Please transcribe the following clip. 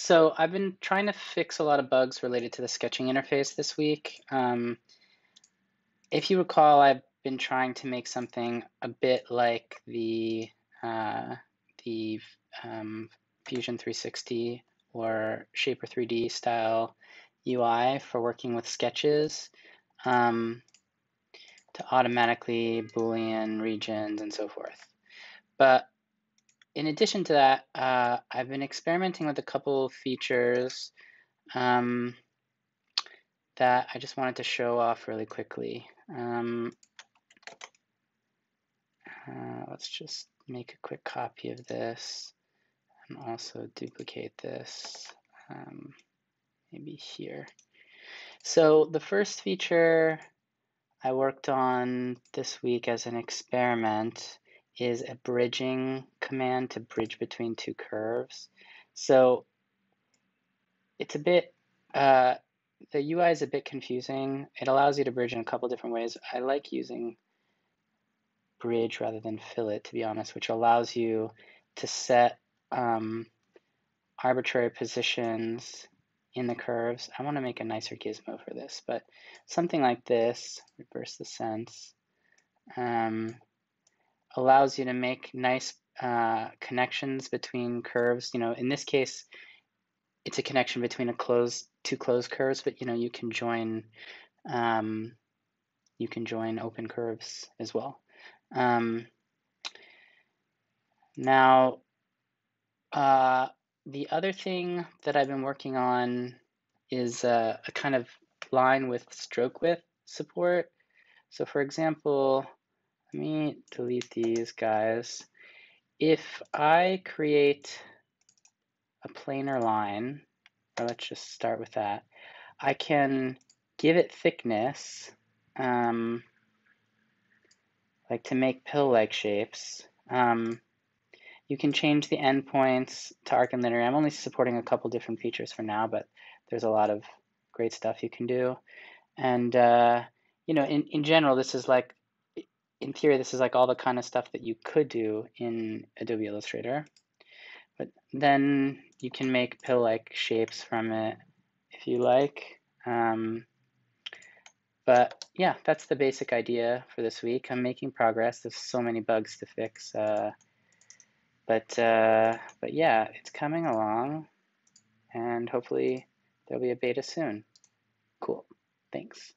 So I've been trying to fix a lot of bugs related to the sketching interface this week. Um, if you recall, I've been trying to make something a bit like the uh, the um, Fusion 360 or Shapr3D style UI for working with sketches um, to automatically Boolean regions and so forth. But in addition to that, uh, I've been experimenting with a couple features um, that I just wanted to show off really quickly. Um, uh, let's just make a quick copy of this and also duplicate this um, maybe here. So the first feature I worked on this week as an experiment is a bridging command to bridge between two curves. So it's a bit, uh, the UI is a bit confusing. It allows you to bridge in a couple different ways. I like using bridge rather than fillet, to be honest, which allows you to set um, arbitrary positions in the curves. I want to make a nicer gizmo for this, but something like this, reverse the sense, um, allows you to make nice uh, connections between curves. You know, in this case, it's a connection between a closed two closed curves, but you know you can join um, you can join open curves as well. Um, now, uh, the other thing that I've been working on is uh, a kind of line with stroke width support. So for example, let me delete these guys. If I create a planar line, or let's just start with that, I can give it thickness, um, like to make pill-like shapes. Um, you can change the endpoints to arc and linear. I'm only supporting a couple different features for now, but there's a lot of great stuff you can do. And, uh, you know, in, in general, this is like in theory, this is like all the kind of stuff that you could do in Adobe Illustrator. But then you can make pill-like shapes from it if you like. Um, but yeah, that's the basic idea for this week. I'm making progress. There's so many bugs to fix. Uh, but, uh, but yeah, it's coming along. And hopefully there'll be a beta soon. Cool. Thanks.